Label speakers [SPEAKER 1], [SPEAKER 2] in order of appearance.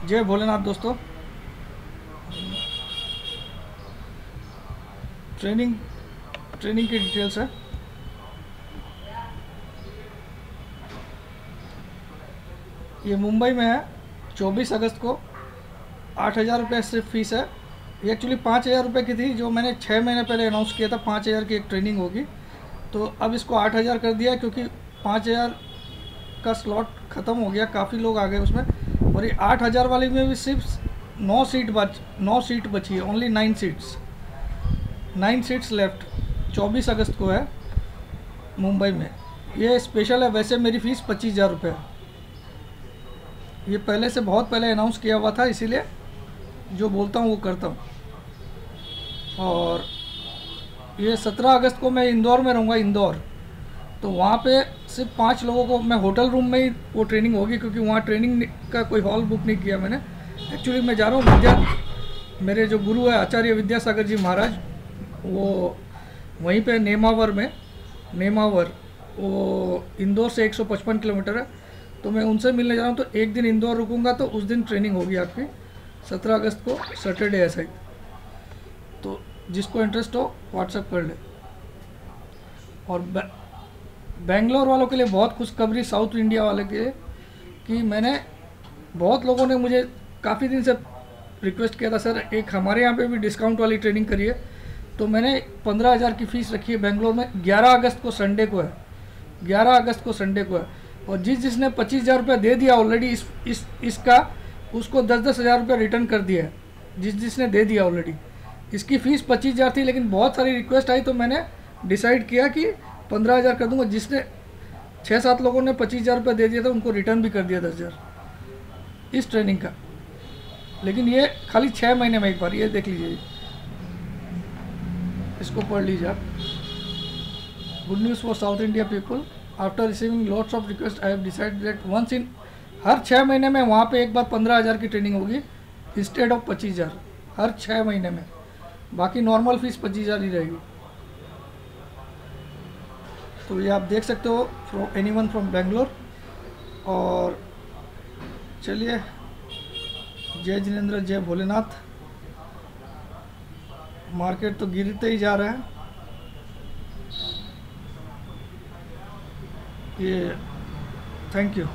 [SPEAKER 1] जय भोलेनाथ दोस्तों। Training training की डिटेल्स है। ये मुंबई में है 24 अगस्त को। आठ हज़ार रुपये सिर्फ़ फ़ीस है। ये एक्चुअली पाँच हज़ार रुपये की थी, जो मैंने छः महीने पहले अनाउंस किया था, पाँच हज़ार की एक ट्रेनिंग होगी। तो अब इसको आठ हज़ार कर दिया क्योंकि पाँच हज़ार का स्लॉट ख़त्म हो गया, काफ़ी लोग आ गए उसमें। और ये आठ हज़ार वाले में भी सिर्फ़ नौ सीट बच, नौ सीट बची है only nine seats nine seats left चौबीस अगस्त को है, मुंबई में। ये स्पेशल है, वैसे मेरी फ़ीस पच्चीस हज़ार रुपये ये पहले से बहुत पहले अनाउंस किया हुआ था, इसीलिए जो बोलता हूँ वो करता हूँ। और ये सत्रह अगस्त को मैं इंदौर में रहूँगा, इंदौर। तो वहाँ पे सिर्फ़ पाँच लोगों को मैं होटल रूम में ही वो ट्रेनिंग होगी, क्योंकि वहाँ ट्रेनिंग का कोई हॉल बुक नहीं किया मैंने। एक्चुअली मैं जा रहा हूँ विद्या मेरे जो गुरु है आचार्य विद्यासागर जी महाराज, वो वहीं पे नेमावर में, नेमावर, वो इंदौर से 155 किलोमीटर है। तो मैं उनसे मिलने जा रहा हूँ तो एक दिन इंदौर रुकूँगा तो उस दिन ट्रेनिंग होगी आपकी, सत्रह अगस्त को सैटरडे है। शायद तो जिसको इंटरेस्ट हो व्हाट्सएप कर ले। और बेंगलोर वालों के लिए बहुत खुशखबरी साउथ इंडिया वाले के लिए कि मैंने बहुत लोगों ने मुझे काफ़ी दिन से रिक्वेस्ट किया था, सर, एक हमारे यहाँ पे भी डिस्काउंट वाली ट्रेनिंग करिए। तो मैंने पंद्रह हज़ार की फ़ीस रखी है बेंगलोर में। ग्यारह अगस्त को संडे को है। ग्यारह अगस्त को संडे को है। और जिस जिसने पच्चीस हज़ार रुपये दे दिया ऑलरेडी इस इस, इसका, उसको दस दस हज़ार रुपये रिटर्न कर दिया है, जिस जिसने दे दिया ऑलरेडी इसकी फ़ीस पच्चीस हज़ार थी, लेकिन बहुत सारी रिक्वेस्ट आई तो मैंने डिसाइड किया कि पंद्रह हज़ार कर दूँगा। जिसने छः सात लोगों ने पच्चीस हज़ार रुपये दे दिया था, उनको रिटर्न भी कर दिया दस हज़ार। इस ट्रेनिंग का। लेकिन ये खाली छः महीने में एक बार, ये देख लीजिए। इसको पढ़ लीजिए आप। Good news for South India people after receiving lots of request I have decide that once in हर छः महीने में वहाँ पे एक बार पंद्रह हज़ार की ट्रेनिंग होगी इंस्टेड ऑफ़ पच्चीस हज़ार। हर छः महीने में। बाकी नॉर्मल फ़ीस पच्चीस हज़ार ही रहेगी। तो ये आप देख सकते हो from anyone from Bangalore और चलिए, जय जिनेन्द्र, जय भोलेनाथ। मार्केट तो गिरते ही जा रहे हैं। ये थैंक यू